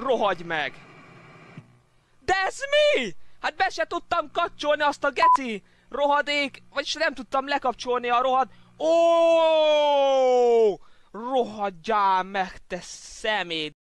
Rohagy meg! De ez mi? Hát be se tudtam kapcsolni azt a geci rohadék, vagyis nem tudtam lekapcsolni a rohad... Ó! Rohadjál meg, te szemét!